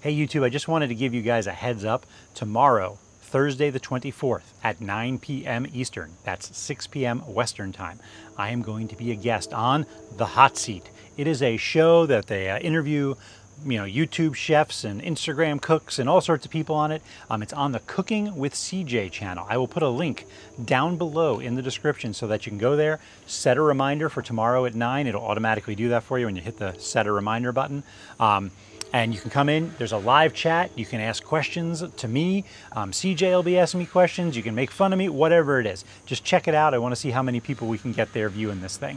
Hey YouTube, I just wanted to give you guys a heads up. Tomorrow, Thursday the 24th at 9 p.m. Eastern, that's 6 p.m. Western Time, I am going to be a guest on The Hot Seat. It is a show that they uh, interview you know YouTube chefs and Instagram cooks and all sorts of people on it. Um, it's on the Cooking with CJ channel. I will put a link down below in the description so that you can go there, set a reminder for tomorrow at 9. It'll automatically do that for you when you hit the set a reminder button. Um, and you can come in. There's a live chat. You can ask questions to me. Um, CJ will be asking me questions. You can make fun of me, whatever it is. Just check it out. I want to see how many people we can get there viewing this thing.